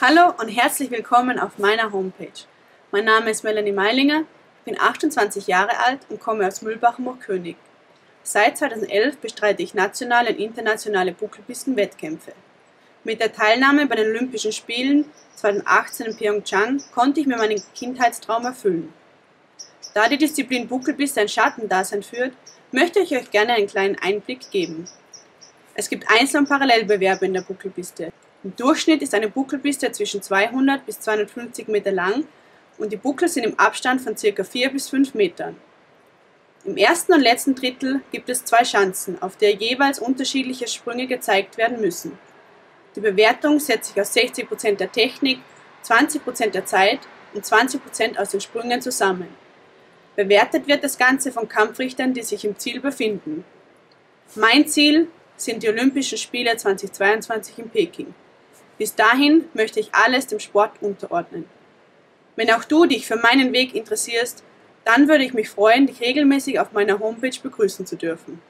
Hallo und herzlich willkommen auf meiner Homepage. Mein Name ist Melanie Meilinger, bin 28 Jahre alt und komme aus Mühlbach-Moorkönig. Seit 2011 bestreite ich nationale und internationale Buckelpisten-Wettkämpfe. Mit der Teilnahme bei den Olympischen Spielen 2018 in Pyeongchang konnte ich mir meinen Kindheitstraum erfüllen. Da die Disziplin Buckelpiste ein Schattendasein führt, möchte ich euch gerne einen kleinen Einblick geben. Es gibt Einzel- und Parallelbewerbe in der Buckelpiste. Im Durchschnitt ist eine Buckelpiste zwischen 200 bis 250 Meter lang und die Buckel sind im Abstand von ca. 4 bis 5 Metern. Im ersten und letzten Drittel gibt es zwei Schanzen, auf der jeweils unterschiedliche Sprünge gezeigt werden müssen. Die Bewertung setzt sich aus 60% der Technik, 20% der Zeit und 20% aus den Sprüngen zusammen. Bewertet wird das Ganze von Kampfrichtern, die sich im Ziel befinden. Mein Ziel sind die Olympischen Spiele 2022 in Peking. Bis dahin möchte ich alles dem Sport unterordnen. Wenn auch du dich für meinen Weg interessierst, dann würde ich mich freuen, dich regelmäßig auf meiner Homepage begrüßen zu dürfen.